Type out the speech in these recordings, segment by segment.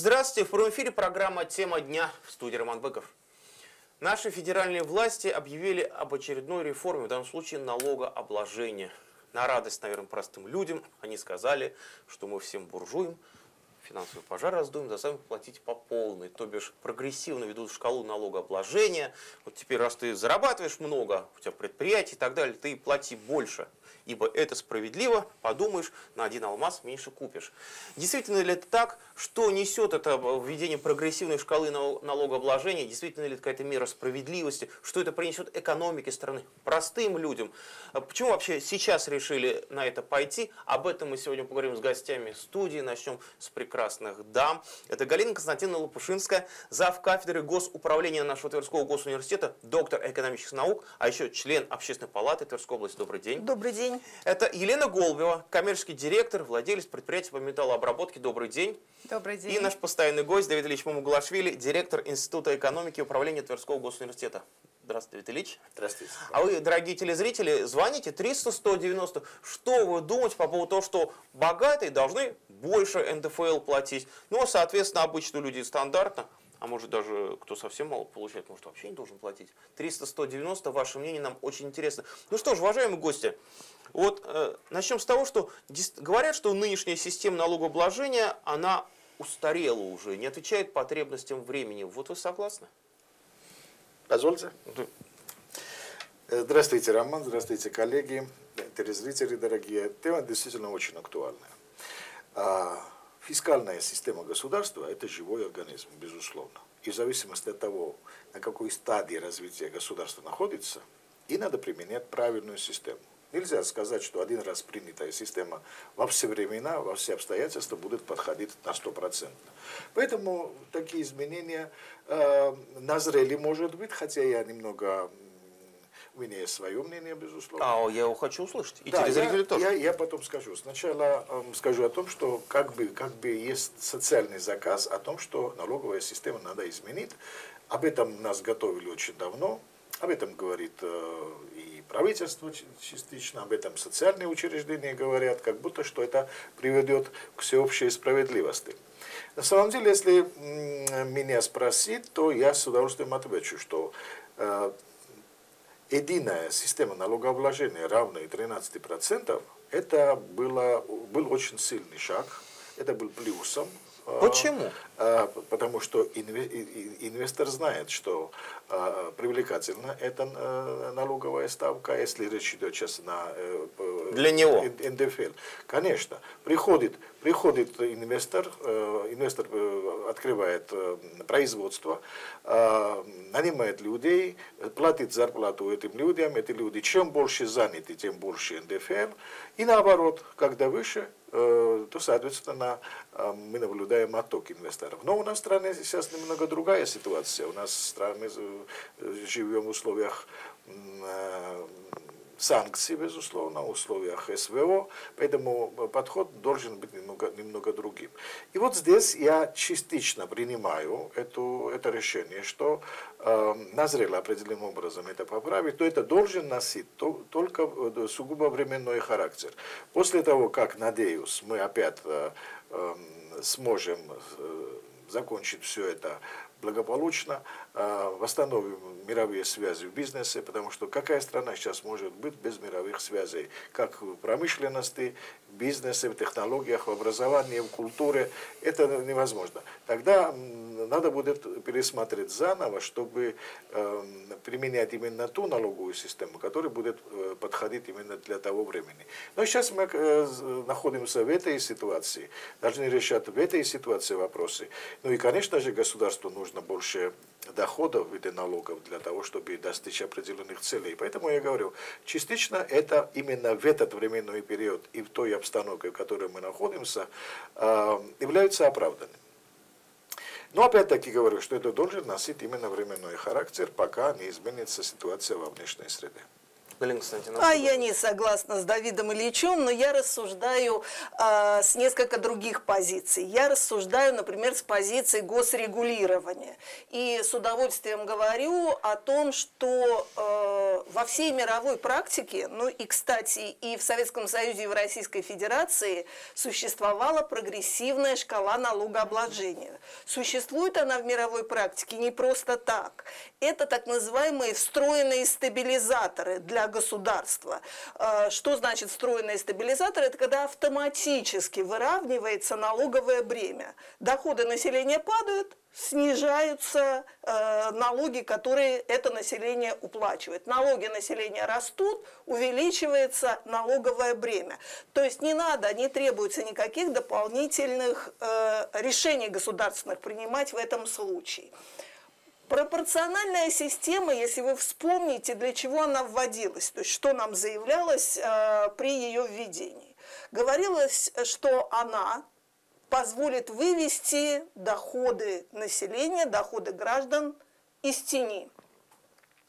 Здравствуйте, в прямом эфире программа «Тема дня» в студии Роман Быков. Наши федеральные власти объявили об очередной реформе, в данном случае налогообложения. На радость, наверное, простым людям они сказали, что мы всем буржуям финансовый пожар раздуем, заставим платить по полной. То бишь прогрессивно ведут шкалу налогообложения. Вот теперь, раз ты зарабатываешь много, у тебя предприятие и так далее, ты плати больше ибо это справедливо, подумаешь, на один алмаз меньше купишь. Действительно ли это так? Что несет это введение прогрессивной шкалы налогообложения? Действительно ли это какая-то мера справедливости? Что это принесет экономике страны, простым людям? А почему вообще сейчас решили на это пойти? Об этом мы сегодня поговорим с гостями студии. Начнем с прекрасных дам. Это Галина Константиновна Лопушинская, зав. кафедры госуправления нашего Тверского госуниверситета, доктор экономических наук, а еще член Общественной палаты Тверской области. Добрый день. Добрый день. Это Елена Голубева, коммерческий директор, владелец предприятия по металлообработке. Добрый день. Добрый день. И наш постоянный гость Давид Ильич Мамуглашвили, директор Института экономики и управления Тверского госуниверситета. Здравствуйте, Давид Ильич. Здравствуйте. А вы, дорогие телезрители, звоните 300-190. Что вы думаете по поводу того, что богатые должны больше НДФЛ платить? Ну, соответственно, обычные люди стандартно а может даже кто совсем мало получает, может вообще не должен платить. 300-190, ваше мнение нам очень интересно. Ну что ж, уважаемые гости, вот э, начнем с того, что говорят, что нынешняя система налогообложения, она устарела уже, не отвечает потребностям времени. Вот вы согласны? Позвольте. Э, здравствуйте, Роман, здравствуйте, коллеги, телезрители дорогие. Тема действительно очень актуальная. Фискальная система государства – это живой организм, безусловно. И в зависимости от того, на какой стадии развития государства находится, и надо применять правильную систему. Нельзя сказать, что один раз принятая система во все времена, во все обстоятельства будет подходить на 100%. Поэтому такие изменения э, назрели, может быть, хотя я немного у меня есть свое мнение, безусловно. А, я его хочу услышать. И да, телезрители я, тоже. Я, я потом скажу. Сначала э, скажу о том, что как бы, как бы есть социальный заказ о том, что налоговая система надо изменить. Об этом нас готовили очень давно. Об этом говорит э, и правительство частично, об этом социальные учреждения говорят, как будто что это приведет к всеобщей справедливости. На самом деле, если меня спросить, то я с удовольствием отвечу, что э, единая система налогообложения равная 13%, это было, был очень сильный шаг, это был плюсом. Почему? А, потому что инвестор знает, что а, привлекательна эта э, налоговая ставка, если речь идет сейчас на э, для него НДФЛ. Конечно, приходит приходит инвестор, э, инвестор открывает производство, нанимает людей, платит зарплату этим людям, эти люди чем больше заняты, тем больше НДФЛ, и наоборот, когда выше, то, соответственно, мы наблюдаем отток инвесторов. Но у нас стране сейчас немного другая ситуация. У нас мы живем в условиях санкций, безусловно, в условиях СВО, поэтому подход должен быть немного, немного другим. И вот здесь я частично принимаю эту, это решение, что э, назрело определенным образом это поправить, то это должен носить то, только э, сугубо временной характер. После того, как, надеюсь, мы опять э, э, сможем э, закончить все это благополучно, восстановим мировые связи в бизнесе, потому что какая страна сейчас может быть без мировых связей, как в промышленности, в бизнесе, в технологиях, в образовании, в культуре, это невозможно. Тогда надо будет пересмотреть заново, чтобы э, применять именно ту налоговую систему, которая будет э, подходить именно для того времени. Но сейчас мы э, находимся в этой ситуации, должны решать в этой ситуации вопросы. Ну и, конечно же, государству нужно больше доходов в виде налогов для того, чтобы достичь определенных целей. Поэтому я говорю, частично это именно в этот временной период и в той обстановке, в которой мы находимся, э, являются оправданными. Но опять-таки говорю, что это должен носить именно временной характер, пока не изменится ситуация во внешней среде. Галина А я не согласна с Давидом Ильичем, но я рассуждаю э, с несколько других позиций. Я рассуждаю, например, с позиции госрегулирования. И с удовольствием говорю о том, что э, во всей мировой практике, ну и, кстати, и в Советском Союзе, и в Российской Федерации существовала прогрессивная шкала налогообложения. Существует она в мировой практике не просто так. Это так называемые встроенные стабилизаторы для государства. Э, что значит встроенные стабилизаторы? Это когда автоматически выравнивается налоговое бремя. Доходы населения падают, снижаются э, налоги, которые это население уплачивает. Налоги населения растут, увеличивается налоговое бремя. То есть не надо, не требуется никаких дополнительных э, решений государственных принимать в этом случае. Пропорциональная система, если вы вспомните, для чего она вводилась, то есть что нам заявлялось э, при ее введении. Говорилось, что она позволит вывести доходы населения, доходы граждан из тени.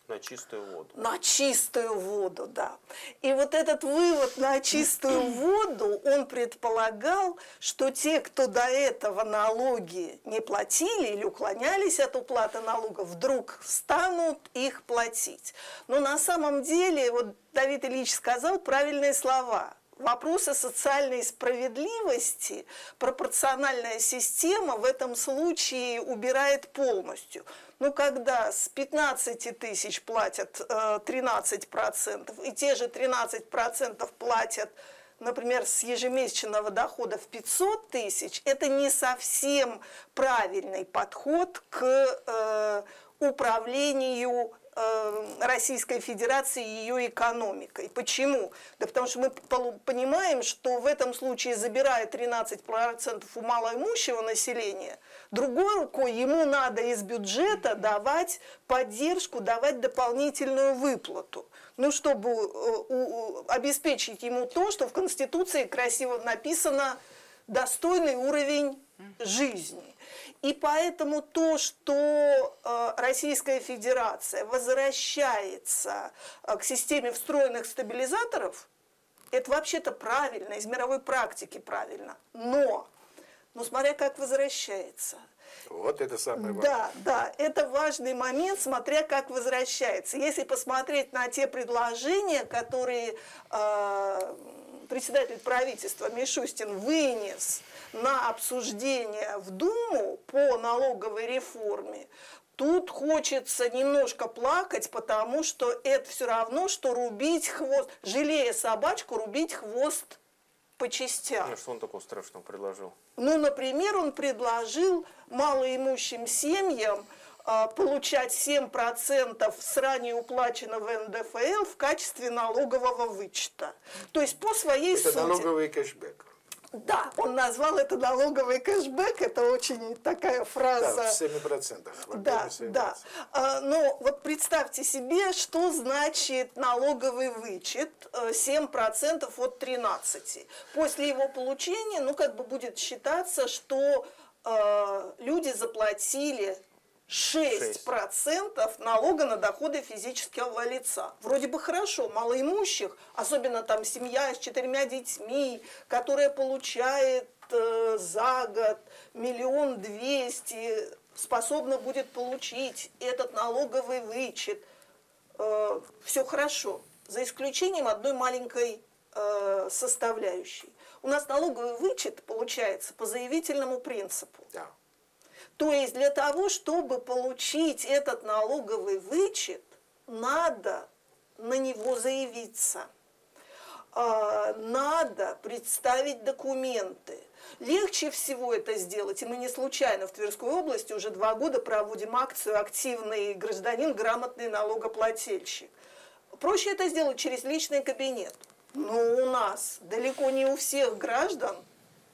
На чистую воду. На чистую воду, да. И вот этот вывод на чистую воду, он предполагал, что те, кто до этого налоги не платили или уклонялись от уплаты налогов, вдруг станут их платить. Но на самом деле, вот Давид Ильич сказал правильные слова – вопросы социальной справедливости пропорциональная система в этом случае убирает полностью. Ну, когда с 15 тысяч платят э, 13%, и те же 13% платят, например, с ежемесячного дохода в 500 тысяч, это не совсем правильный подход к э, управлению Российской Федерации и ее экономикой. Почему? Да потому что мы понимаем, что в этом случае, забирая 13% у малоимущего населения, другой рукой ему надо из бюджета давать поддержку, давать дополнительную выплату. Ну, чтобы э, обеспечить ему то, что в Конституции красиво написано достойный уровень жизни. И поэтому то, что э, Российская Федерация возвращается э, к системе встроенных стабилизаторов, это вообще-то правильно, из мировой практики правильно. Но, ну смотря как возвращается. Вот это самое важное. Да, да, это важный момент, смотря как возвращается. Если посмотреть на те предложения, которые э, председатель правительства Мишустин вынес на обсуждение в Думу по налоговой реформе, тут хочется немножко плакать, потому что это все равно, что рубить хвост, жалея собачку, рубить хвост по частям. Ну, что он такого страшного предложил? Ну, например, он предложил малоимущим семьям а, получать 7% с ранее уплаченного НДФЛ в качестве налогового вычета. То есть по своей Это сути... налоговый кэшбэк. Да, он назвал это налоговый кэшбэк, это очень такая фраза. Да, в 7%. Да, 7%. да. А, но вот представьте себе, что значит налоговый вычет 7% э, от 13. После его получения, ну, как бы будет считаться, что э, люди заплатили 6% налога на доходы физического лица. Вроде бы хорошо, малоимущих, особенно там семья с четырьмя детьми, которая получает э, за год миллион двести, способна будет получить этот налоговый вычет. Э, все хорошо, за исключением одной маленькой э, составляющей. У нас налоговый вычет получается по заявительному принципу. Да. То есть для того, чтобы получить этот налоговый вычет, надо на него заявиться. А, надо представить документы. Легче всего это сделать, и мы не случайно в Тверской области уже два года проводим акцию «Активный гражданин, грамотный налогоплательщик». Проще это сделать через личный кабинет. Но у нас далеко не у всех граждан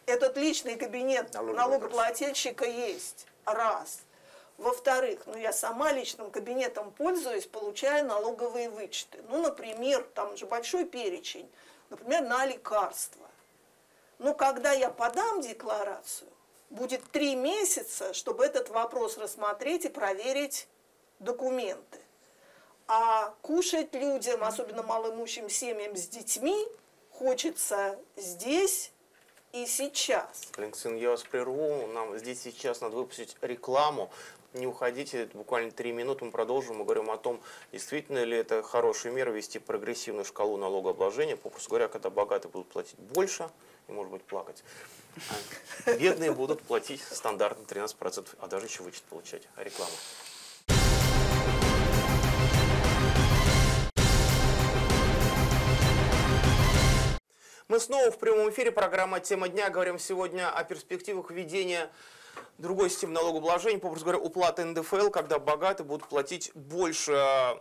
этот личный кабинет налогоплательщика есть раз. Во-вторых, ну я сама личным кабинетом пользуюсь, получая налоговые вычеты. Ну, например, там же большой перечень, например, на лекарства. Ну, когда я подам декларацию, будет три месяца, чтобы этот вопрос рассмотреть и проверить документы. А кушать людям, особенно малоимущим семьям с детьми, хочется здесь и сейчас. Линксин, я вас прерву. Нам здесь сейчас надо выпустить рекламу. Не уходите, буквально три минуты мы продолжим. Мы говорим о том, действительно ли это хорошая мера вести прогрессивную шкалу налогообложения. Попросту говоря, когда богатые будут платить больше и, может быть, плакать, а бедные будут платить стандартно 13%, а даже еще вычет получать. Реклама. Мы снова в прямом эфире. Программа «Тема дня». Говорим сегодня о перспективах введения другой системы налогообложения, попросту говоря, уплаты НДФЛ, когда богатые будут платить больше.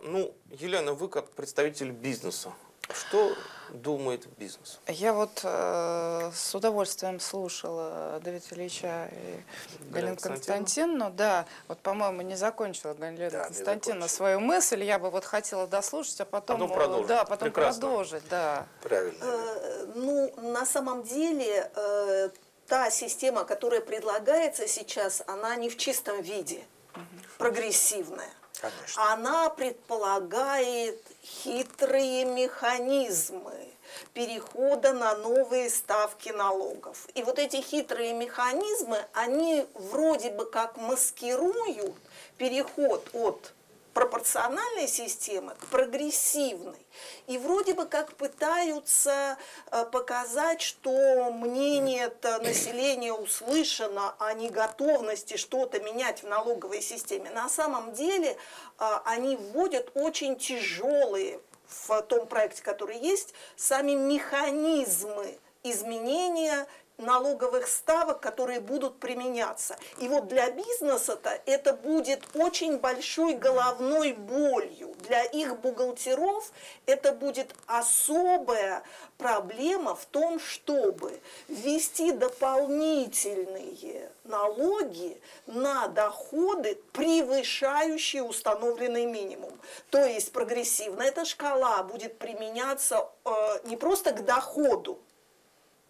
Ну, Елена, вы как представитель бизнеса, что думает бизнес? Я вот э, с удовольствием слушала Давида Ильича и Галину Константиновну. Да, вот, по-моему, не закончила Галина да, Константиновна свою мысль. Я бы вот хотела дослушать, а потом, потом продолжить. Да, потом Прекрасно. продолжить. Да. Правильно. Э, ну, на самом деле, э, та система, которая предлагается сейчас, она не в чистом виде, угу. прогрессивная. Конечно. Она предполагает хитрые механизмы перехода на новые ставки налогов. И вот эти хитрые механизмы, они вроде бы как маскируют переход от пропорциональной системы к прогрессивной. И вроде бы как пытаются э, показать, что мнение это населения услышано о неготовности что-то менять в налоговой системе. На самом деле э, они вводят очень тяжелые в том проекте, который есть, сами механизмы изменения налоговых ставок, которые будут применяться. И вот для бизнеса-то это будет очень большой головной болью. Для их бухгалтеров это будет особая проблема в том, чтобы ввести дополнительные налоги на доходы, превышающие установленный минимум. То есть прогрессивная эта шкала будет применяться э, не просто к доходу,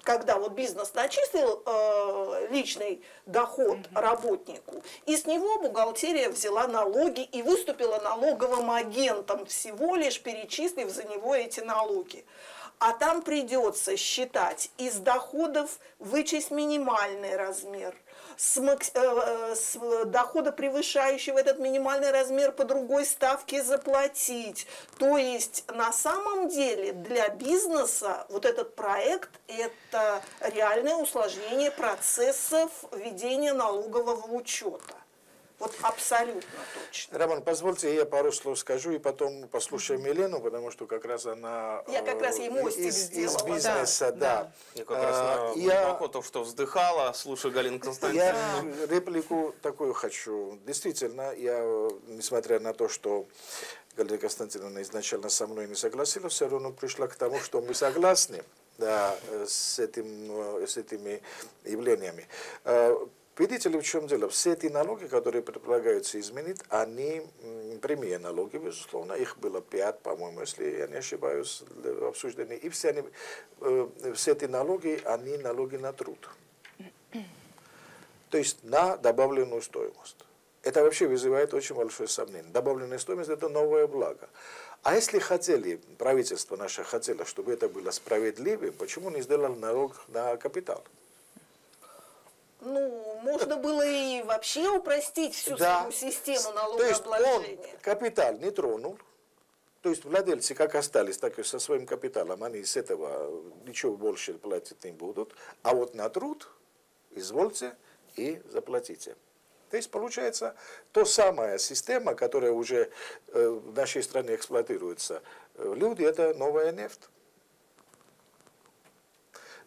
когда вот бизнес начислил э, личный доход работнику, и с него бухгалтерия взяла налоги и выступила налоговым агентом, всего лишь перечислив за него эти налоги. А там придется считать из доходов вычесть минимальный размер, с. Э, э, с дохода, превышающего этот минимальный размер, по другой ставке заплатить. То есть на самом деле для бизнеса вот этот проект – это реальное усложнение процессов ведения налогового учета. Вот абсолютно точно. Роман, позвольте, я пару слов скажу и потом послушаем. Елену, потому что как раз она я как раз ей мостик из, сделала. из бизнеса, да. да. Я как раз а, я, то, что вздыхала, слушая Галину Константиновну. Я реплику такую хочу. Действительно, я, несмотря на то, что Галина Константиновна изначально со мной не согласилась, все равно пришла к тому, что мы согласны да, с, этим, с этими явлениями. Видите ли, в чем дело? Все эти налоги, которые предполагаются изменить, они прямые налоги, безусловно. Их было пять, по-моему, если я не ошибаюсь, в обсуждении. И все, они, э, все эти налоги, они налоги на труд. То есть на добавленную стоимость. Это вообще вызывает очень большое сомнение. Добавленная стоимость – это новое благо. А если хотели, правительство наше хотело, чтобы это было справедливым, почему не сделали налог на капитал? Ну, можно было и вообще упростить всю да. систему налогообложения. То есть он капитал не тронул, то есть владельцы как остались, так и со своим капиталом, они из этого ничего больше платить не будут, а вот на труд извольте и заплатите. То есть получается то самая система, которая уже э, в нашей стране эксплуатируется. Э, люди это новая нефть.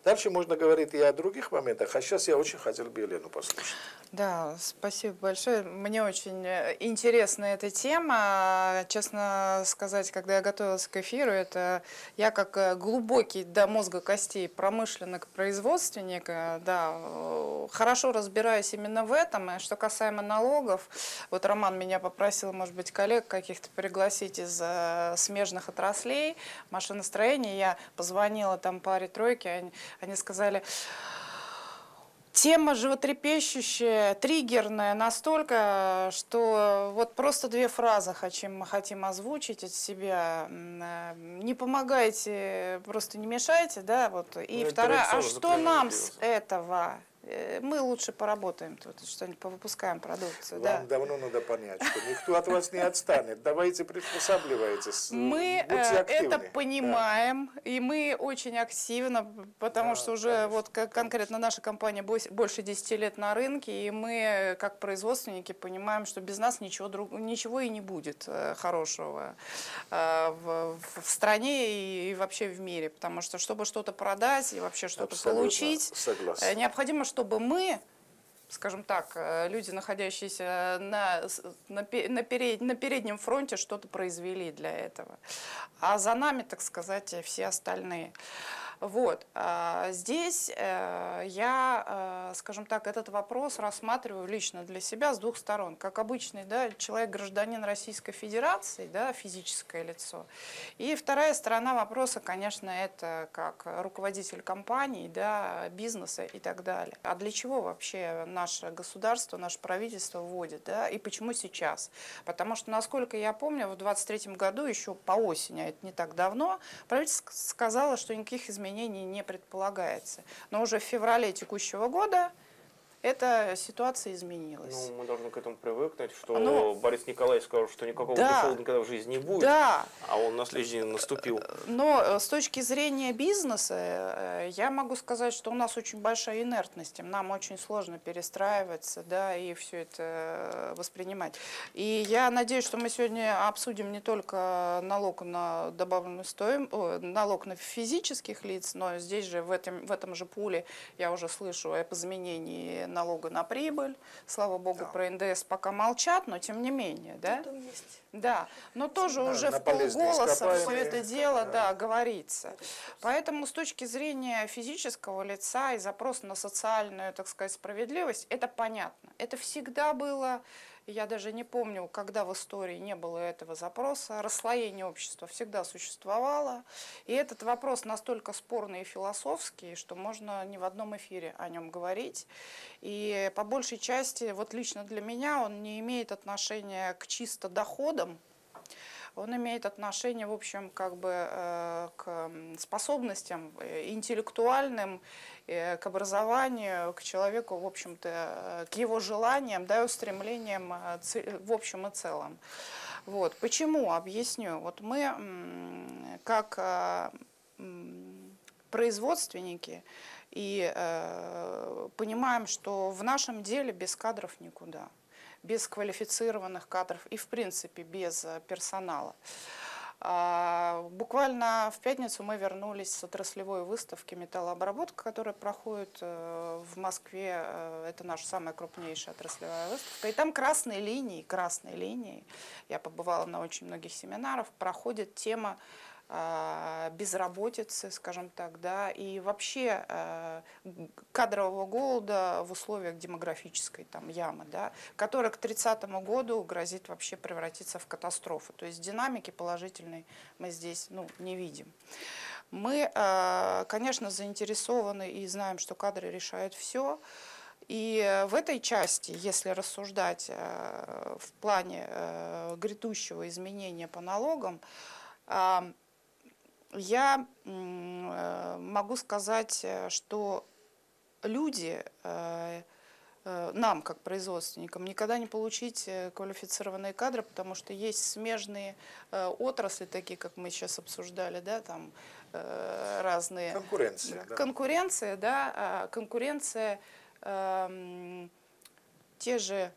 Дальше можно говорить и о других моментах, а сейчас я очень хотел бы Елену послушать. Да, спасибо большое. Мне очень э, интересна эта тема. Честно сказать, когда я готовилась к эфиру, это я как э, глубокий до мозга костей промышленник, производственник, э, да, хорошо разбираюсь именно в этом. И что касаемо налогов, вот Роман меня попросил, может быть, коллег каких-то пригласить из смежных отраслей машиностроения. Я позвонила там паре-тройке, они, сказали, Тема животрепещущая, триггерная настолько, что вот просто две фразы хотим, хотим озвучить от себя. Э, не помогайте, просто не мешайте, да, вот. И ну, вторая, а что нам с этого Мы лучше поработаем тут, что-нибудь повыпускаем продукцию. Вам Да. давно надо понять, что никто от вас не отстанет. Давайте приспосабливайтесь. Мы э, это Да. понимаем, и мы очень активно, потому Да, что уже конечно, вот конкретно наша компания больше 10 лет на рынке, и мы э, как производственники понимаем, что без нас ничего, друг, ничего и не будет э, хорошего э, в, стране и, вообще в мире, потому что чтобы что-то продать и вообще что-то получить, согласен. э, необходимо, чтобы мы скажем так, э, люди, находящиеся на, на, на, перед- на переднем фронте, что-то произвели для этого. А за нами, так сказать, все остальные. Вот. а Здесь э, я, э, скажем так, этот вопрос рассматриваю лично для себя с двух сторон. Как обычный да, человек-гражданин Российской Федерации, да, физическое лицо. И вторая сторона вопроса, конечно, это как руководитель компании, да, бизнеса и так далее. А для чего вообще наше государство, наше правительство вводит, да, и почему сейчас? Потому что, насколько я помню, в 23 году, еще по осени, а это не так давно, правительство сказало, что никаких изменений не предполагается. Но уже в феврале текущего года эта ситуация изменилась. Ну, мы должны к этому привыкнуть, что Ну, Борис Николаевич сказал, что никакого да. дефолта никогда в жизни не будет, да, а он на следующий день наступил. Но э, с точки зрения бизнеса, э, я могу сказать, что у нас очень большая инертность. Нам очень сложно перестраиваться, да, и все это э, воспринимать. И я надеюсь, что мы сегодня обсудим не только налог на добавленную стоимость, налог на физических лиц, но здесь же, в этом, в этом же пуле, я уже слышу об изменении налога на прибыль. Слава богу, Да. про НДС пока молчат, но тем не менее, да? Там есть. Да, но тоже Да, уже в полголоса все это дело, Да. да, говорится. Поэтому с точки зрения физического лица и запроса на социальную, так сказать, справедливость, это понятно. Это всегда было, я даже не помню, когда в истории не было этого запроса, расслоение общества всегда существовало. И этот вопрос настолько спорный и философский, что можно не в одном эфире о нем говорить. И по большей части, вот лично для меня, он не имеет отношения к чисто доходам, он имеет отношение, в общем, как бы э, к способностям э, интеллектуальным, к образованию, к человеку, в общем-то, э, к его желаниям, да, и устремлениям э, в общем и целом. Вот. Почему? Объясню. Вот мы, как э, производственники, и понимаем, что в нашем деле без кадров никуда без квалифицированных кадров и, в принципе, без персонала. Буквально в пятницу мы вернулись с отраслевой выставки металлообработка, которая проходит э, в Москве. Э, Это наша самая крупнейшая отраслевая выставка. И там красной линией, красной линией, я побывала на очень многих семинарах, проходит тема а, безработицы, скажем так, да, и вообще г- кадрового голода в условиях демографической там ямы, да, которая к 30 году грозит вообще превратиться в катастрофу. То есть динамики положительной мы здесь ну, не видим. Мы, э, конечно, заинтересованы и знаем, что кадры решают все. И в этой части, если рассуждать в плане грядущего изменения по налогам, а, я э, могу сказать, э, что люди, э, нам, как производственникам, никогда не получить квалифицированные кадры, потому что есть смежные отрасли, такие, как мы сейчас обсуждали, да, там разные... Конкуренция. да. Конкуренция, да, а, конкуренция, эм, те же,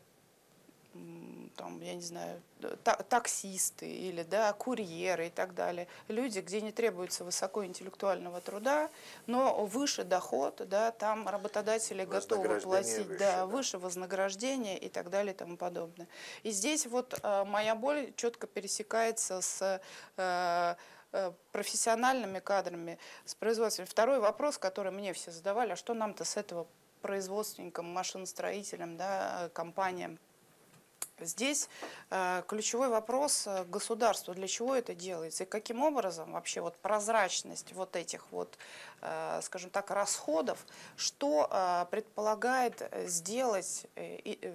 там, я не знаю, та- таксисты или, да, курьеры и так далее. Люди, где не требуется высокоинтеллектуального труда, но выше доход, да, там работодатели готовы платить, выше, да, да. выше вознаграждение и так далее и тому подобное. И здесь вот э, моя боль четко пересекается с э, э, профессиональными кадрами, с производством. Второй вопрос, который мне все задавали, а что нам-то с этого производственникам, машиностроителям, да, компаниям? Здесь э, ключевой вопрос э, государству, для чего это делается? И каким образом вообще вот прозрачность вот этих вот, скажем так, расходов, что э, предполагает э, сделать э, э,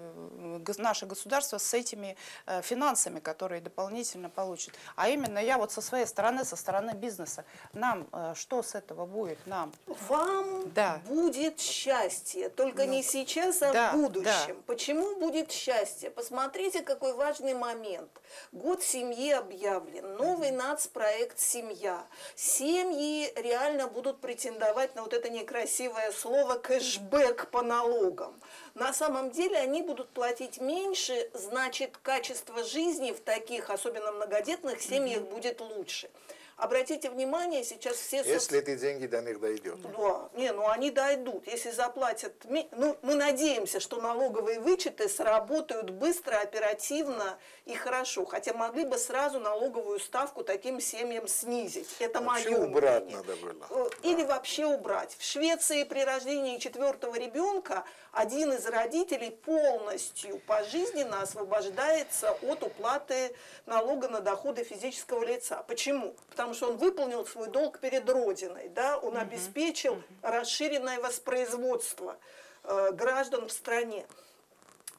наше государство с этими э, финансами, которые дополнительно получит. А именно я вот со своей стороны, со стороны бизнеса, нам э, что с этого будет, нам? Вам Да. будет счастье, только не сейчас, а да, в будущем. да. Почему будет счастье? Посмотрите, какой важный момент. Год семьи объявлен, новый нацпроект «Семья». Семьи реально будут претендовать на вот это некрасивое слово «кэшбэк по налогам». На самом деле они будут платить меньше, значит, качество жизни в таких, особенно многодетных семьях, будет лучше. Обратите внимание, сейчас все Если эти деньги до них дойдет. да, не, ну они дойдут, если заплатят. Ну, мы надеемся, что налоговые вычеты сработают быстро, оперативно и хорошо. Хотя могли бы сразу налоговую ставку таким семьям снизить. Это Вообще мое убрать мнение. надо было. Э, Или вообще убрать. В Швеции при рождении четвертого ребенка один из родителей полностью пожизненно освобождается от уплаты налога на доходы физического лица. Почему? Потому что он выполнил свой долг перед Родиной, да? он обеспечил расширенное воспроизводство э, граждан в стране.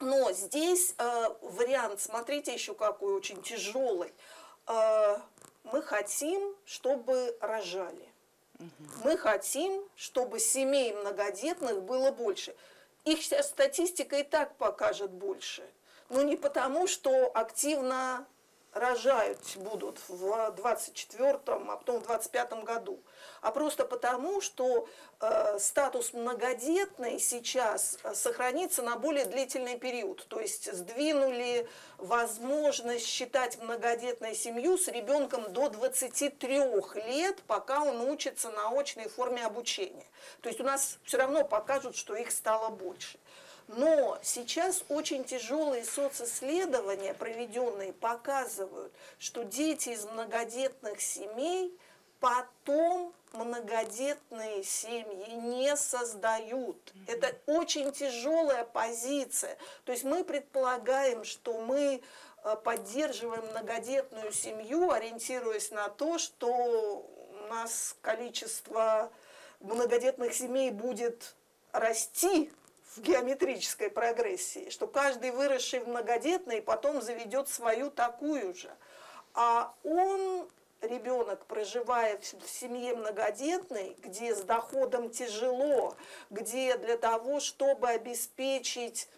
Но здесь э, вариант, смотрите еще какой очень тяжелый. Э, мы хотим, чтобы рожали. Мы хотим, чтобы семей многодетных было больше. Их статистика и так покажет больше. Но не потому, что активно рожают будут в 24-м, а потом в 25-м году, а просто потому, что э, статус многодетный сейчас э, сохранится на более длительный период. То есть сдвинули возможность считать многодетной семью с ребенком до 23 лет, пока он учится на очной форме обучения. То есть у нас все равно покажут, что их стало больше. Но сейчас очень тяжелые социсследования, проведенные, показывают, что дети из многодетных семей потом многодетные семьи не создают. Это очень тяжелая позиция. То есть мы предполагаем, что мы э, поддерживаем многодетную семью, ориентируясь на то, что у нас количество многодетных семей будет расти в геометрической прогрессии, что каждый выросший в многодетной потом заведет свою такую же. А он, ребенок, проживая в семье многодетной, где с доходом тяжело, где для того, чтобы обеспечить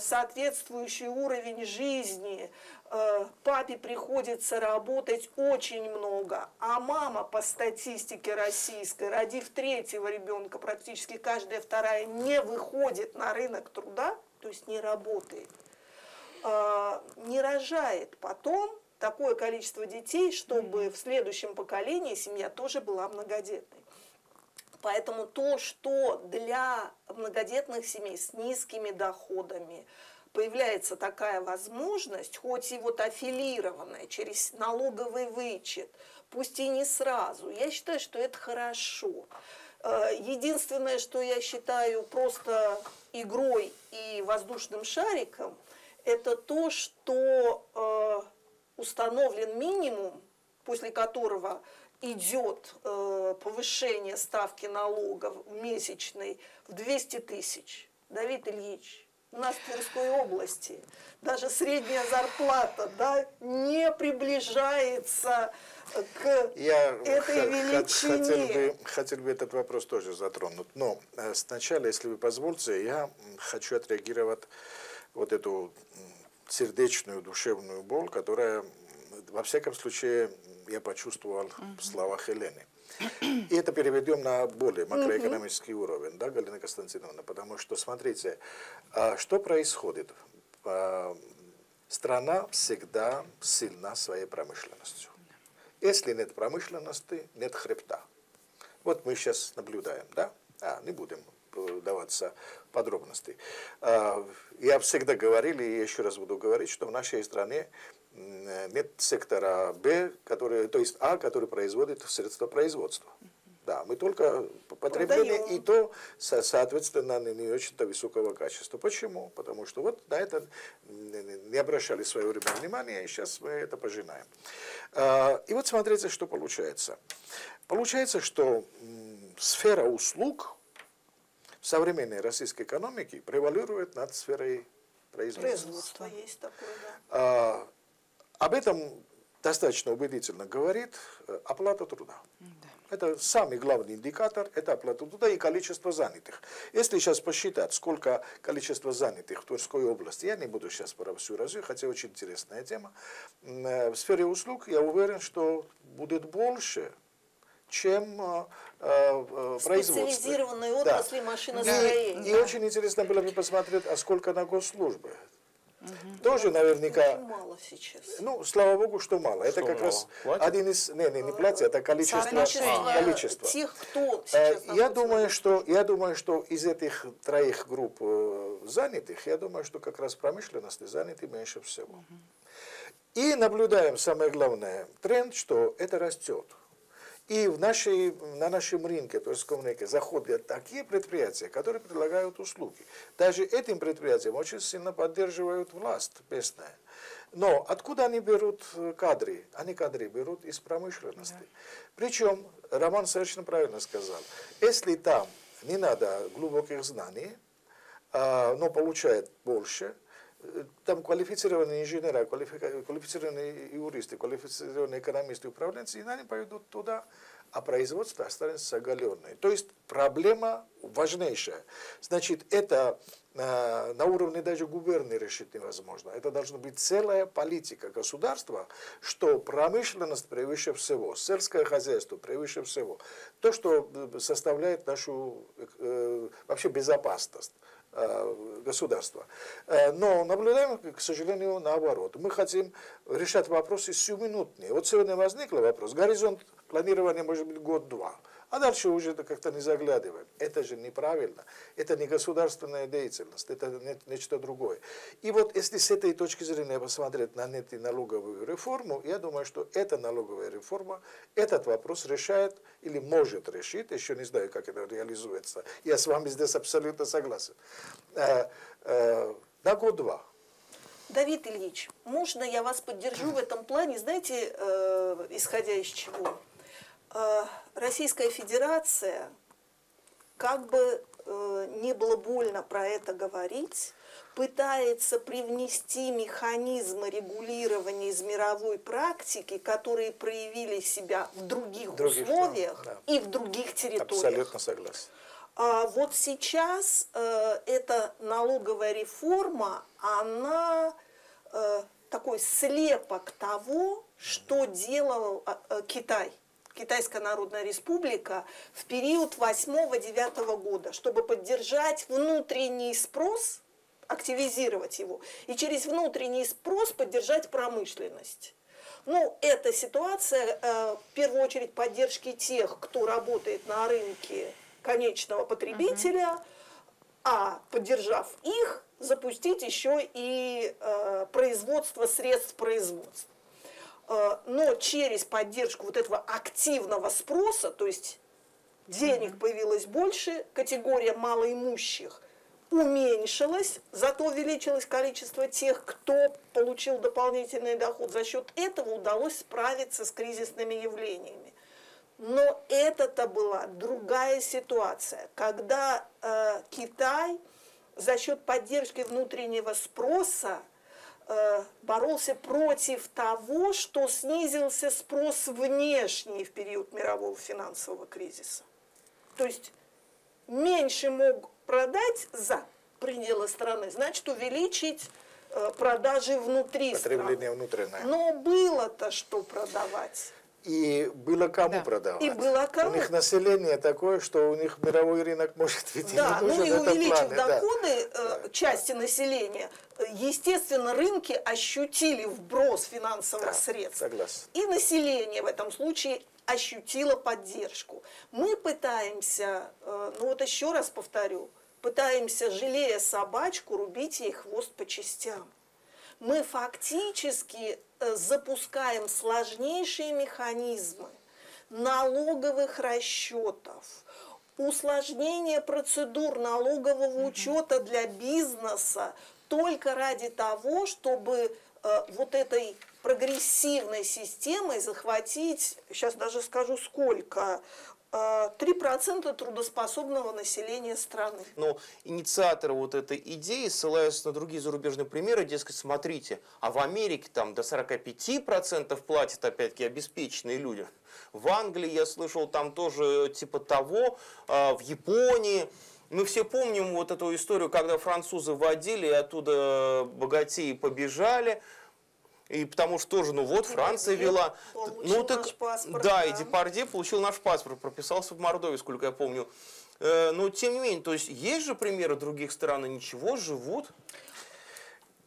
соответствующий уровень жизни, э, папе приходится работать очень много, а мама по статистике российской, родив третьего ребенка, практически каждая вторая не выходит на рынок труда, то есть не работает, э, не рожает потом такое количество детей, чтобы в следующем поколении семья тоже была многодетной. Поэтому то, что для многодетных семей с низкими доходами появляется такая возможность, хоть и вот аффилированная через налоговый вычет, пусть и не сразу, я считаю, что это хорошо. Э, Единственное, что я считаю просто игрой и воздушным шариком, это то, что э, установлен минимум, после которого идет э, повышение ставки налогов месячной в 200 тысяч. Давид Ильич, у нас в Тверской области даже средняя зарплата да, не приближается к Я этой х- величине. хотел бы, хотел бы этот вопрос тоже затронуть. Но э, сначала, если вы позволите, я хочу отреагировать вот эту сердечную, душевную боль, которая, во всяком случае, я почувствовал в словах Елены. И это переведем на более макроэкономический уровень, да, Галина Константиновна, потому что, смотрите, а, что происходит? А, Страна всегда сильна своей промышленностью. Если нет промышленности, нет хребта. Вот мы сейчас наблюдаем, да? А, не будем э, даваться подробности. А, Я всегда говорил, и еще раз буду говорить, что в нашей стране м, нет сектора Б, который, то есть А, который производит средства производства. Да, мы только потребление Продаем. и то, со- соответственно, не, очень-то высокого качества. Почему? Потому что вот на это не- обращали в свое время внимания, и сейчас мы это пожинаем. А, И вот смотрите, что получается. Получается, что сфера услуг в современной российской экономике превалирует над сферой производства. Производство есть такое, да. Об этом достаточно убедительно говорит э, оплата труда. Это самый главный индикатор, это оплата труда и количество занятых. Если сейчас посчитать, сколько количество занятых в Тверской области, я не буду сейчас про всю Россию, хотя очень интересная тема, э, в сфере услуг я уверен, что будет больше, чем э, э, производство. Специализированные Да. отрасли И, машиностроения. и очень интересно было бы посмотреть, а сколько на госслужбы. Тоже наверняка Очень мало сейчас. ну, слава богу, что мало. Это Что как мало? раз Платят? один из... Не, не, не платят, это количество. Соотношение. количество. тех, кто Э, сейчас Я думаю, что, я думаю, что из этих троих групп э, занятых, я думаю, что как раз промышленности заняты меньше всего. И наблюдаем, самое главное, тренд, что это растет. И в нашей, на нашем рынке, в рынке, заходят такие предприятия, которые предлагают услуги. Даже этим предприятиям очень сильно поддерживают власть местная. Но откуда они берут э, кадры? Они кадры берут из промышленности. Причем, Роман совершенно правильно сказал, если там не надо глубоких знаний, а, но получает больше, там квалифицированные инженеры, квалифика- квалифицированные юристы, квалифицированные экономисты, управленцы, и они пойдут туда, а производство останется оголенное. То есть проблема важнейшая. Значит, это э, на уровне даже губернии решить невозможно. Это должна быть целая политика государства, что промышленность превыше всего, сельское хозяйство превыше всего. То, что э, составляет нашу э, вообще безопасность государства. Э, Но наблюдаем, к сожалению, наоборот. Мы хотим решать вопросы сиюминутные. Вот сегодня возник вопрос, горизонт планирования может быть год-два, а дальше уже как-то не заглядываем. Это же неправильно. Это не государственная деятельность, это не- нечто другое. И вот если с этой точки зрения посмотреть на эту налоговую реформу, я думаю, что эта налоговая реформа этот вопрос решает или может решить, еще не знаю, как это реализуется. Я с вами здесь абсолютно согласен. Э, э, На год-два. Давид Ильич, можно я вас поддержу в этом плане? Знаете, э, исходя из чего? Э, Российская Федерация, как бы э, не было больно про это говорить, пытается привнести механизмы регулирования из мировой практики, которые проявили себя в других, Других условиях странах, и в других территориях. Абсолютно согласен. А вот сейчас э, эта налоговая реформа, она э, такой слепок того, что делал э, э, Китай. Китайская Народная Республика в период 8-9 года, чтобы поддержать внутренний спрос, активизировать его, и через внутренний спрос поддержать промышленность. Ну, эта ситуация, э, в первую очередь, поддержки тех, кто работает на рынке конечного потребителя, а поддержав их, запустить еще и э, производство средств производства. Э, но через поддержку вот этого активного спроса, то есть денег появилось больше, категория малоимущих уменьшилась, зато увеличилось количество тех, кто получил дополнительный доход. За счет этого удалось справиться с кризисными явлениями. Но это-то была другая ситуация, когда э, Китай за счет поддержки внутреннего спроса боролся против того, что снизился спрос внешний в период мирового финансового кризиса. То есть меньше мог продать за пределы страны, значит увеличить э, продажи внутри Потребление страны. внутреннее. Но было-то что продавать. И было кому Да. продавать. И было кому. У них население такое, что у них мировой рынок может ведь и Да, не ну нужен и в этом увеличив плане, да. доходы э, части населения, естественно, рынки ощутили вброс финансовых Да, средств. согласен. И население в этом случае ощутило поддержку. Мы пытаемся, э, ну вот еще раз повторю, пытаемся, жалея собачку, рубить ей хвост по частям. Мы фактически запускаем сложнейшие механизмы налоговых расчетов, усложнение процедур налогового учета для бизнеса только ради того, чтобы э, вот этой прогрессивной системой захватить, сейчас даже скажу сколько, 3% э, трудоспособного населения страны. Но инициаторы вот этой идеи, ссылаясь на другие зарубежные примеры, дескать, смотрите, а в Америке там до 45% платят, опять-таки, обеспеченные люди. В Англии, я слышал, там тоже типа того, а в Японии. Мы все помним вот эту историю, когда французы вводили, и оттуда богатеи побежали. И потому что тоже, ну вот, Франция вела. Ну так, паспорт, да, да, и Депардье получил наш паспорт, прописался в Мордовии, сколько я помню. Э, но тем не менее, то есть есть же примеры других стран, и ничего, живут.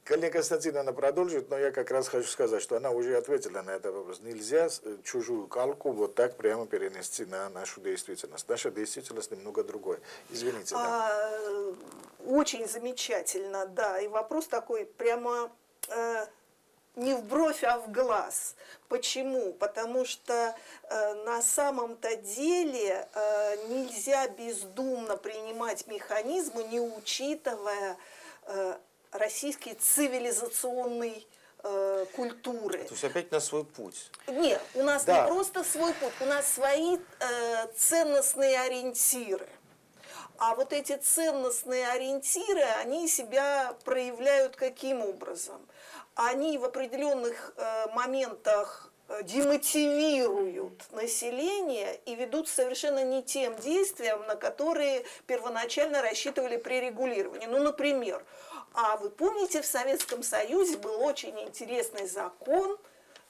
Коллега Константин, она продолжит, но я как раз хочу сказать, что она уже ответила на этот вопрос. Нельзя э, чужую калку вот так прямо перенести на нашу действительность. Наша действительность немного другой. Извините. А, да. Очень замечательно, да. И вопрос такой прямо э, не в бровь, а в глаз. Почему? Потому что э, на самом-то деле э, нельзя бездумно принимать механизмы, не учитывая э, российский цивилизационный э, культуры. То есть опять на свой путь. Нет, у нас да. не просто свой путь, у нас свои э, ценностные ориентиры. А вот эти ценностные ориентиры, они себя проявляют каким образом? Они в определенных э, моментах э, демотивируют население и ведут совершенно не тем действиям, на которые первоначально рассчитывали при регулировании. Ну, например, а вы помните, в Советском Союзе был очень интересный закон –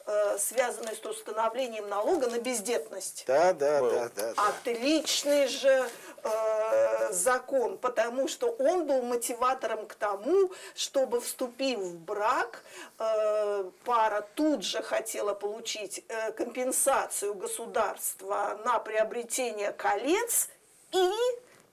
Э, связанные с установлением налога на бездетность. Да, да, да, да, да. Отличный же э, закон, потому что он был мотиватором к тому, чтобы, вступив в брак, э, пара тут же хотела получить э, компенсацию государства на приобретение колец и,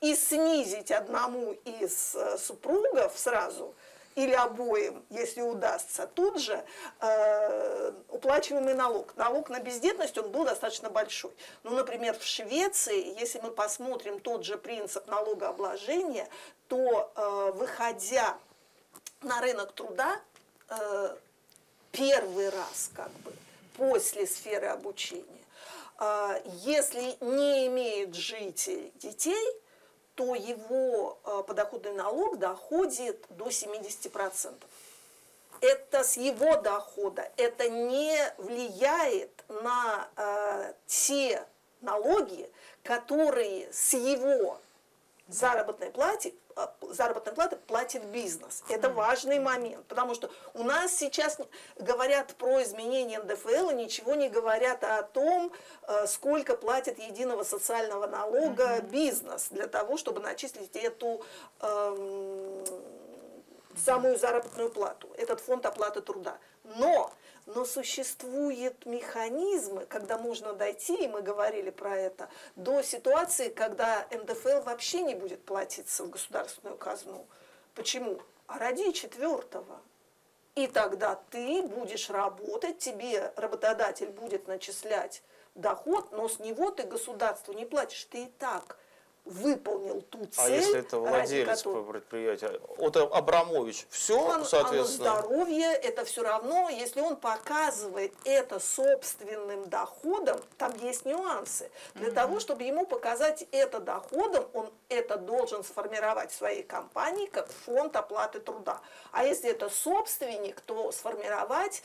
и снизить одному из э, супругов сразу – или обоим, если удастся, тут же э, уплачиваемый налог. Налог на бездетность, он был достаточно большой. Ну, например, в Швеции, если мы посмотрим тот же принцип налогообложения, то, э, выходя на рынок труда, э, первый раз, как бы, после сферы обучения, э, если не имеет житель детей, то его э, подоходный налог доходит до 70%. Это с его дохода, это не влияет на э, те налоги, которые с его заработной платы, а, заработной платы платит бизнес. Это важный момент, потому что у нас сейчас говорят про изменение НДФЛ и ничего не говорят о том, э, сколько платит единого социального налога бизнес для того, чтобы начислить эту эм, самую заработную плату, этот фонд оплаты труда. Но но существуют механизмы, когда можно дойти, и мы говорили про это, до ситуации, когда НДФЛ вообще не будет платиться в государственную казну. Почему? А ради четвертого. И тогда ты будешь работать, тебе работодатель будет начислять доход, но с него ты государству не платишь. Ты и так выполнил ту цель. А если это владелец которой... предприятия, вот Абрамович, все, он, соответственно. Оно здоровье, это все равно, если он показывает это собственным доходом, там есть нюансы. Для mm того, чтобы ему показать это доходом, он это должен сформировать в своей компании как фонд оплаты труда. А если это собственник, то сформировать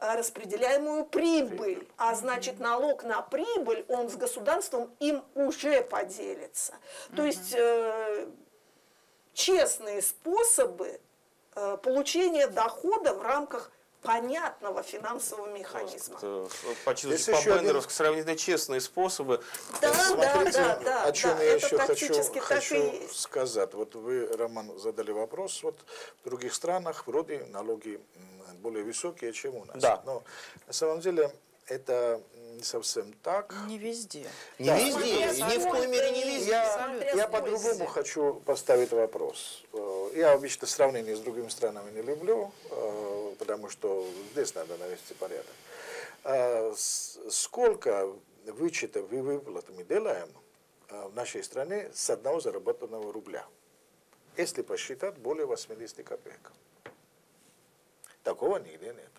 распределяемую прибыль, а значит налог на прибыль, он с государством им уже поделится. То есть э, честные способы э, получения дохода в рамках понятного финансового механизма. Почти по-бендеровски сравнительно честные способы. Да, Смотрите, да, да, да. О чем да, я еще хочу, хочу сказать. Вот вы, Роман, задали вопрос. Вот в других странах вроде налоги более высокие, чем у нас. Да. Но на самом деле это не совсем так. Не везде. Не да. везде, ни в коей мере не везде. Я, я по-другому хочу поставить вопрос. Э, я обычно сравнение с другими странами не люблю, э, потому что здесь надо навести порядок. Э, сколько вычетов и выплат мы делаем э, в нашей стране с одного заработанного рубля. Если посчитать, более 80 копеек. Такого нигде нет.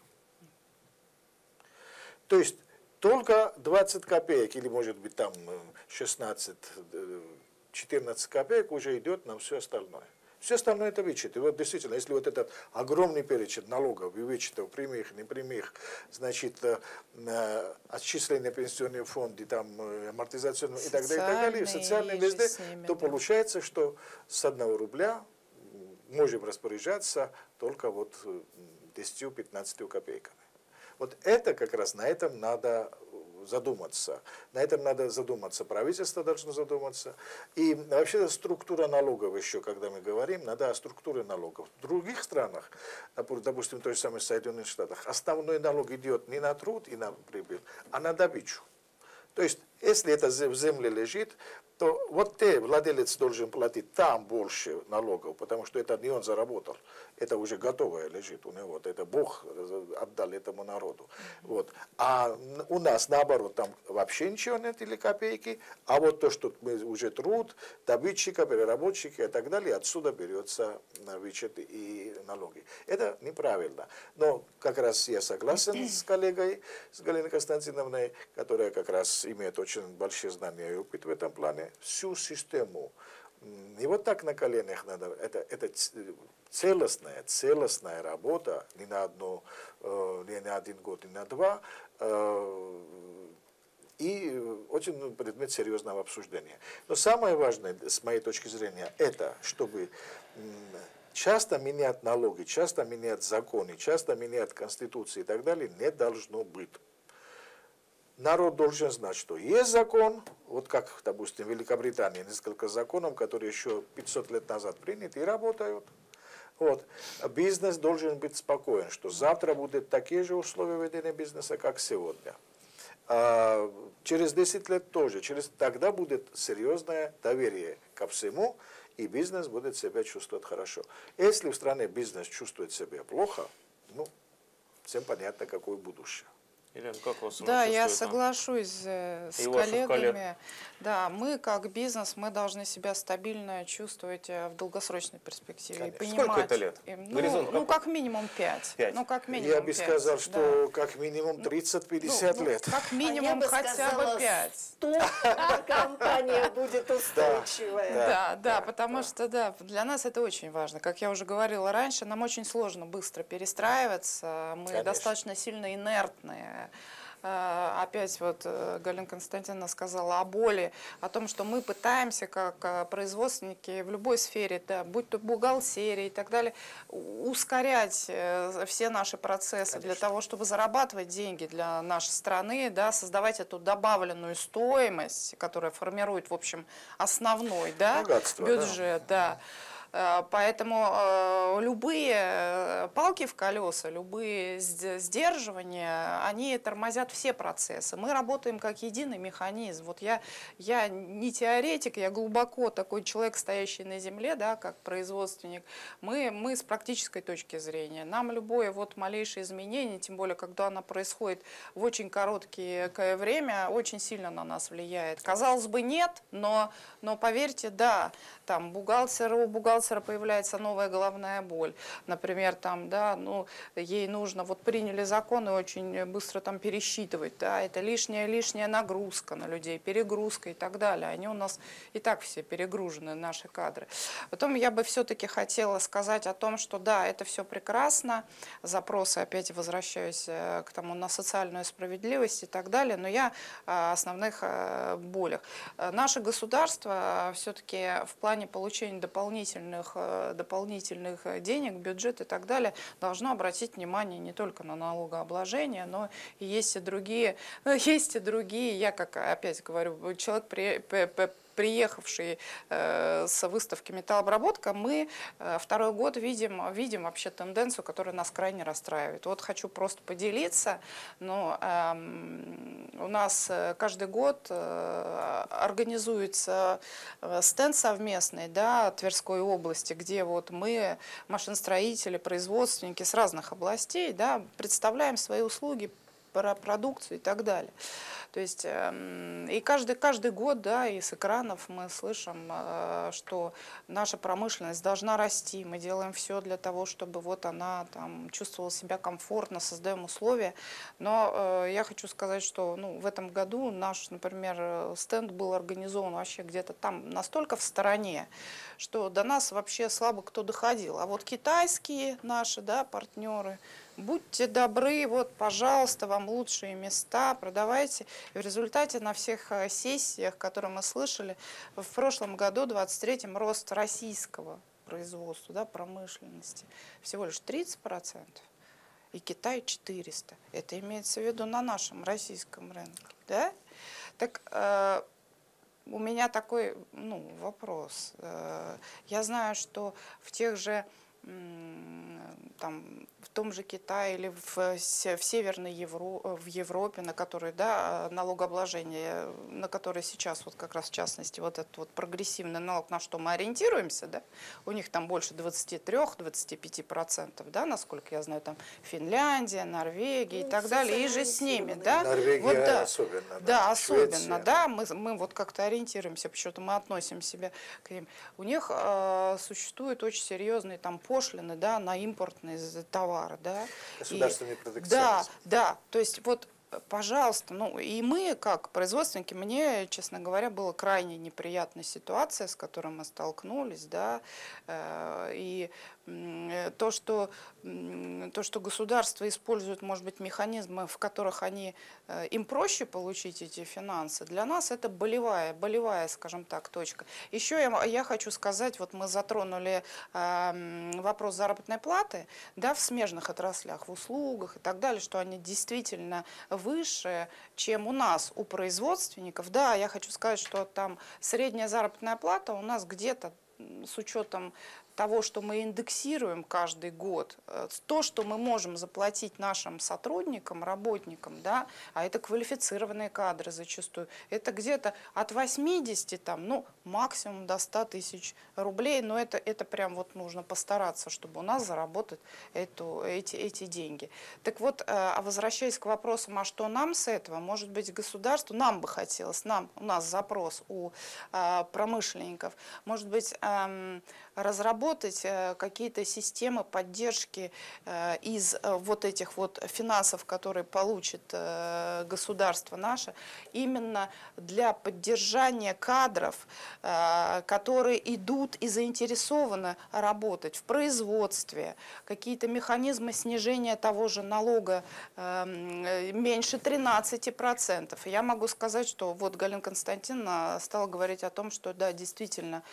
То есть только 20 копеек, или может быть там 16, э, 14 э, копеек уже идет на все остальное. Все остальное это вычет. И вот действительно, если вот этот огромный перечень налогов и вычетов, прямых, непрямых, значит, э, отчисления пенсионные фонды, там, э, амортизационные и так далее, и так далее, социальные везде, ними, то да. получается, что с одного рубля можем распоряжаться только вот 10-15 копейками. Вот это как раз на этом надо задуматься. На этом надо задуматься, правительство должно задуматься. И вообще структура налогов еще, когда мы говорим, надо о структуре налогов. В других странах, допустим, в той же самой Соединенных Штатах, основной налог идет не на труд и на прибыль, а на добычу. То есть, если это в земле лежит, то вот ты, владелец, должен платить там больше налогов, потому что это не он заработал, это уже готовое лежит у него, это Бог отдал этому народу. Вот. А у нас наоборот, там вообще ничего нет или копейки, а вот то, что мы уже труд, добытчика, переработчика и так далее, отсюда берется вычет и налоги. Это неправильно. Но как раз я согласен с коллегой, с Галиной Константиновной, которая как раз имеет очень большие знания и опыт в этом плане всю систему. Не вот так на коленях надо, это, это целостная, целостная работа, не на, одну, э, не на один год, не на два, э, и очень ну, предмет серьезного обсуждения. Но самое важное, с моей точки зрения, это, чтобы часто менять налоги, часто менять законы, часто менять конституции и так далее не должно быть народ должен знать, что есть закон, вот как, допустим, в Великобритании несколько законов, которые еще 500 лет назад приняты и работают. Вот. Бизнес должен быть спокоен, что завтра будут такие же условия ведения бизнеса, как сегодня. А через 10 лет тоже. Через, тогда будет серьезное доверие ко всему, и бизнес будет себя чувствовать хорошо. Если в стране бизнес чувствует себя плохо, ну, всем понятно, какое будущее. Елена, как вас Да, я соглашусь э, с коллегами. Да, мы как бизнес, мы должны себя стабильно чувствовать э, в долгосрочной перспективе. Конечно. Понимать, Сколько это лет? Ну, Горизонт ну как минимум 5. 5. Ну, как минимум я бы сказал, 5, что да. как минимум 30-50 ну, лет. Ну, как минимум а хотя бы 5. 100, компания будет устойчивая. Да, да, да, потому что да, для нас это очень важно. Как я уже говорила раньше, нам очень сложно быстро перестраиваться. Мы достаточно сильно инертные Э, опять вот э, Галина Константиновна сказала о боли, о том, что мы пытаемся как э, производственники в любой сфере, да, будь то бухгалтерия и так далее, ускорять все наши процессы Конечно. для того, чтобы зарабатывать деньги для нашей страны, да, создавать эту добавленную стоимость, которая формирует, в общем, основной да, бюджет. Да. Да. Э, поэтому э, любые э, палки в колеса, любые сдерживания, они тормозят все процессы. Мы работаем как единый механизм. Вот я, я не теоретик, я глубоко такой человек, стоящий на земле, да, как производственник. Мы, мы с практической точки зрения. Нам любое вот малейшее изменение, тем более, когда оно происходит в очень короткое время, очень сильно на нас влияет. Казалось бы, нет, но, но поверьте, да, там бухгалтер, у бухгалтера появляется новая головная боль. Например, там, да, ну, ей нужно, вот приняли законы очень быстро там пересчитывать, да, это лишняя-лишняя нагрузка на людей, перегрузка и так далее. Они у нас и так все перегружены, наши кадры. Потом я бы все-таки хотела сказать о том, что да, это все прекрасно, запросы, опять возвращаюсь э, к тому, на социальную справедливость и так далее, но я о основных э, болях. Наше государство все-таки в плане получения дополнительных, э, дополнительных э, денег, бюджет и так далее, должно обратить внимание не только на налогообложение, но есть и другие, есть и другие, я как опять говорю, человек приехавший э, с выставки «Металлообработка», мы э, второй год видим, видим вообще тенденцию, которая нас крайне расстраивает. Вот хочу просто поделиться. Но, эм, у нас э, каждый год организуется стенд совместный да, Тверской области, где вот мы, машиностроители, производственники с разных областей, да, представляем свои услуги про продукцию и так далее. То есть эм, и каждый, каждый год, да, и с экранов мы слышим, э, что наша промышленность должна расти. Мы делаем все для того, чтобы вот она там чувствовала себя комфортно, создаем условия. Но э, я хочу сказать, что ну, в этом году наш, например, стенд был организован вообще где-то там настолько в стороне, что до нас вообще слабо кто доходил. А вот китайские наши да, партнеры, будьте добры, вот, пожалуйста, вам лучшие места, продавайте. И в результате на всех э, сессиях, которые мы слышали, в прошлом году, 23-м, рост российского производства, да, промышленности всего лишь 30%, и Китай 400. Это имеется в виду на нашем российском рынке. Да? Так э, у меня такой ну, вопрос. Э, я знаю, что в тех же там, в том же Китае или в, в Северной Евро, в Европе, на которой да, налогообложение, на которое сейчас вот как раз в частности вот этот вот прогрессивный налог, на что мы ориентируемся, да, у них там больше 23-25%, да, насколько я знаю, там Финляндия, Норвегия ну, и так далее, и же с ними, да. Норвегия вот, да, особенно. Да, да особенно, да, мы, мы вот как-то ориентируемся, почему-то мы относим себя к ним. У них э, существуют очень серьезные там пошлины, да, на импортные товары, да. Государственный и, Да, да, то есть вот пожалуйста, ну и мы, как производственники, мне, честно говоря, была крайне неприятная ситуация, с которой мы столкнулись, да, э, и то, что, то, что государство использует, может быть, механизмы, в которых они, э, им проще получить эти финансы, для нас это болевая, болевая, скажем так, точка. Еще я, я хочу сказать, вот мы затронули э, вопрос заработной платы, да, в смежных отраслях, в услугах и так далее, что они действительно выше, чем у нас, у производственников. Да, я хочу сказать, что там средняя заработная плата у нас где-то с учетом того, что мы индексируем каждый год, э, то, что мы можем заплатить нашим сотрудникам, работникам, да, а это квалифицированные кадры зачастую, это где-то от 80 там, ну, максимум до 100 тысяч рублей, но это, это прям вот нужно постараться, чтобы у нас заработать эту, эти, эти деньги. Так вот, э, а возвращаясь к вопросам, а что нам с этого, может быть, государству, нам бы хотелось, нам, у нас запрос у э, промышленников, может быть, эм, разработать э, какие-то системы поддержки э, из э, вот этих вот финансов, которые получит государство наше, именно для поддержания кадров, которые идут и заинтересованы работать в производстве, какие-то механизмы снижения того же налога меньше 13%. Я могу сказать, что вот Галина Константиновна стала говорить о том, что да, действительно,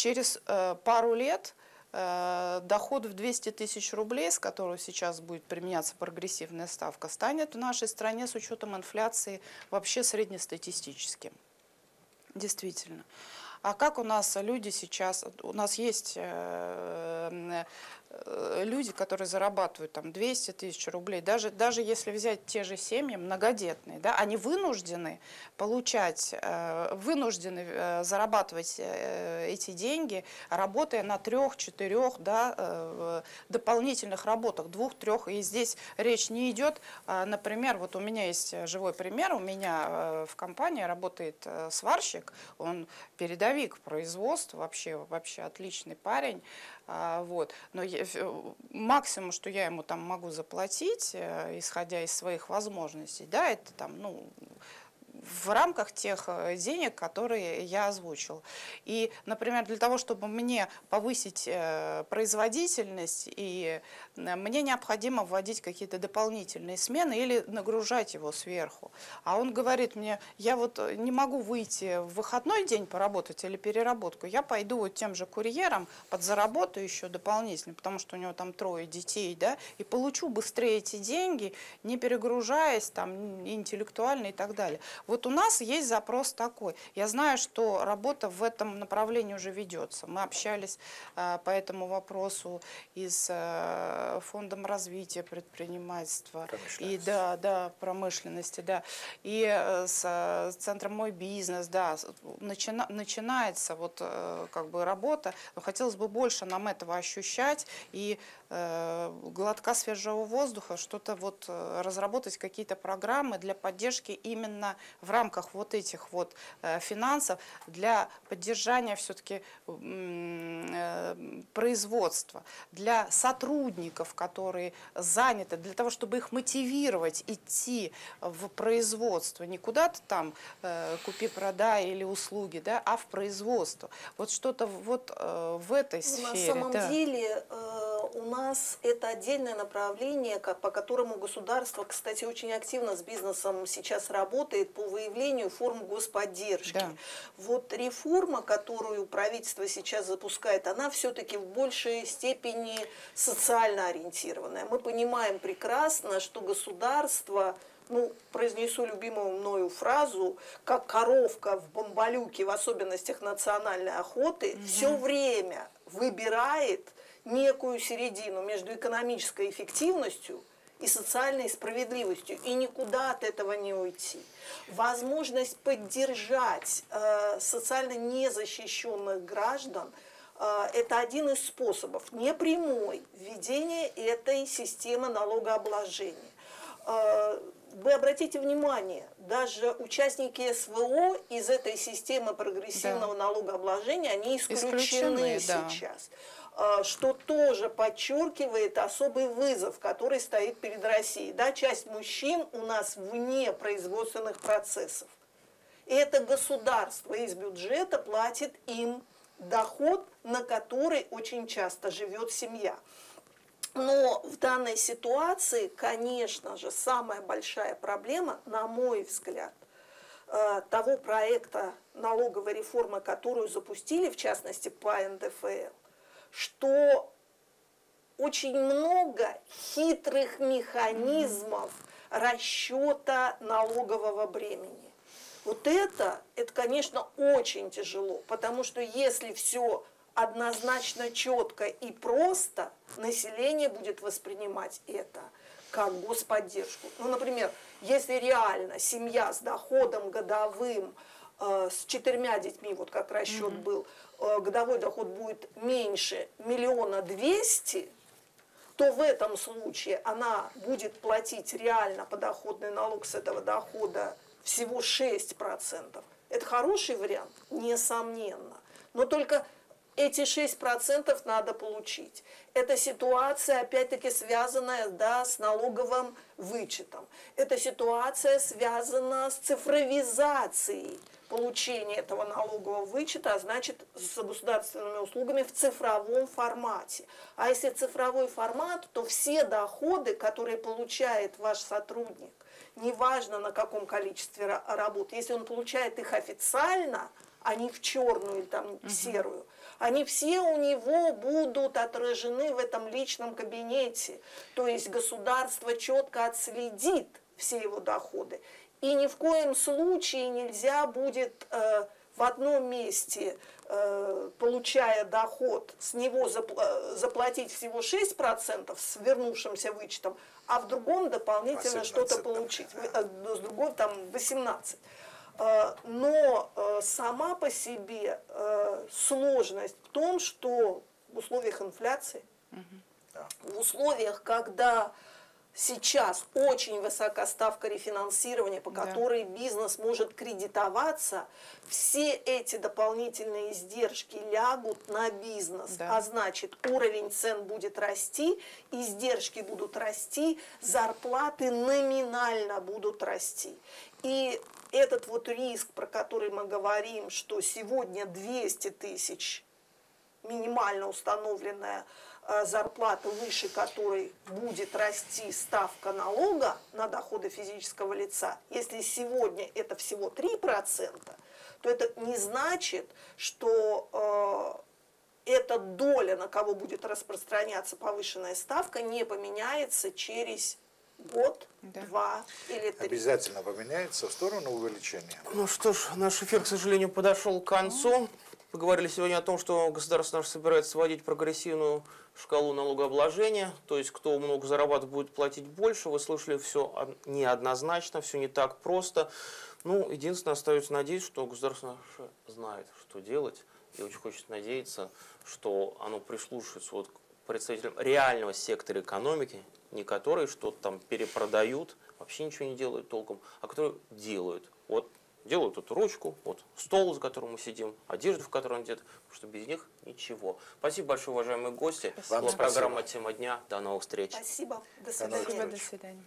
через э, пару лет э, доход в 200 тысяч рублей, с которого сейчас будет применяться прогрессивная ставка, станет в нашей стране с учетом инфляции вообще среднестатистическим. Действительно. А как у нас люди сейчас, у нас есть э, люди, которые зарабатывают там 200 тысяч рублей, даже, даже если взять те же семьи многодетные, да, они вынуждены получать, э, вынуждены э, зарабатывать эти деньги, работая на трех-четырех да, дополнительных работах, двух-трех. И здесь речь не идет, например, вот у меня есть живой пример, у меня в компании работает сварщик, он передовик производства, вообще, вообще отличный парень, вот. Но я, максимум, что я ему там могу заплатить, э, исходя из своих возможностей, да, это там, ну, в рамках тех э, денег, которые я озвучил. И, например, для того, чтобы мне повысить э, производительность, и э, мне необходимо вводить какие-то дополнительные смены или нагружать его сверху. А он говорит мне, я вот не могу выйти в выходной день поработать или переработку, я пойду вот тем же курьером, подзаработаю еще дополнительно, потому что у него там трое детей, да, и получу быстрее эти деньги, не перегружаясь там интеллектуально и так далее. Вот у нас есть запрос такой. Я знаю, что работа в этом направлении уже ведется. Мы общались э, по этому вопросу и с э, Фондом развития предпринимательства, и да, да, промышленности, да, и э, с, с Центром «Мой бизнес», да, начина, начинается вот как бы работа, но хотелось бы больше нам этого ощущать и э, глотка свежего воздуха, что-то вот э, разработать какие-то программы для поддержки именно в рамках вот этих вот э, финансов для поддержания все-таки производства, для сотрудников, которые заняты, для того, чтобы их мотивировать идти в производство, не куда-то там купи-продай или услуги, да, а в производство. Вот что-то вот в этой сфере. На самом да. деле у нас это отдельное направление, по которому государство, кстати, очень активно с бизнесом сейчас работает по выявлению форм господдержки. Да. Вот реформа, которую правительство сейчас запускает, она все-таки в большей степени социально ориентированная. Мы понимаем прекрасно, что государство ну, произнесу любимую мною фразу, как коровка в бомбалюке, в особенностях национальной охоты, угу. все время выбирает некую середину между экономической эффективностью и социальной справедливостью, и никуда от этого не уйти. Возможность поддержать э, социально незащищенных граждан э, – это один из способов, непрямой, введения этой системы налогообложения. Э, вы обратите внимание, даже участники СВО из этой системы прогрессивного да. налогообложения, они исключены, исключены сейчас. Да. А, что тоже подчеркивает особый вызов, который стоит перед Россией. Да, часть мужчин у нас вне производственных процессов. И это государство из бюджета платит им доход, на который очень часто живет семья. Но в данной ситуации, конечно же, самая большая проблема, на мой взгляд, э, того проекта налоговой реформы, которую запустили, в частности, по НДФЛ, что очень много хитрых механизмов расчета налогового бремени. Вот это, это, конечно, очень тяжело, потому что если все однозначно, четко и просто, население будет воспринимать это как господдержку. Ну, например, если реально семья с доходом годовым э, с четырьмя детьми, вот как расчет mm-hmm. был, годовой доход будет меньше миллиона двести, то в этом случае она будет платить реально подоходный налог с этого дохода всего 6%. Это хороший вариант, несомненно. Но только эти 6% надо получить. Это ситуация, опять-таки, связанная да, с налоговым вычетом. Эта ситуация связана с цифровизацией получения этого налогового вычета, а значит с государственными услугами в цифровом формате. А если цифровой формат, то все доходы, которые получает ваш сотрудник, неважно на каком количестве работ, если он получает их официально, а не в черную или там в серую, они все у него будут отражены в этом личном кабинете. То есть государство четко отследит все его доходы. И ни в коем случае нельзя будет э, в одном месте, э, получая доход, с него запл э, заплатить всего 6% с вернувшимся вычетом, а в другом дополнительно что-то получить, э, с другой там 18%. Э, но э, сама по себе э, сложность в том, что в условиях инфляции, в условиях, когда сейчас очень высока ставка рефинансирования, по которой да. бизнес может кредитоваться, все эти дополнительные издержки лягут на бизнес, да. а значит уровень цен будет расти, издержки будут расти, зарплаты номинально будут расти. И этот вот риск, про который мы говорим, что сегодня 200 тысяч минимально установленная Э, зарплаты, выше которой будет расти ставка налога на доходы физического лица, если сегодня это всего 3%, то это не значит, что э, эта доля, на кого будет распространяться повышенная ставка, не поменяется через год, да. два или три. Обязательно поменяется в сторону увеличения. Ну что ж, наш эфир, к сожалению, подошел к концу. Поговорили сегодня о том, что государство наше собирается вводить прогрессивную шкалу налогообложения, то есть кто много зарабатывает, будет платить больше. Вы слышали, все неоднозначно, все не так просто. Ну, единственное, остается надеяться, что государство наше знает, что делать, и очень хочется надеяться, что оно прислушается вот представителям реального сектора экономики, не которые что-то там перепродают, вообще ничего не делают толком, а которые делают. Вот делают эту ручку, вот стол, за которым мы сидим, одежду, в которой он одет, потому что без них ничего. Спасибо большое, уважаемые гости. Спасибо. Была программа. «Тема дня». До новых встреч. Спасибо. До свидания. Спасибо, до свидания.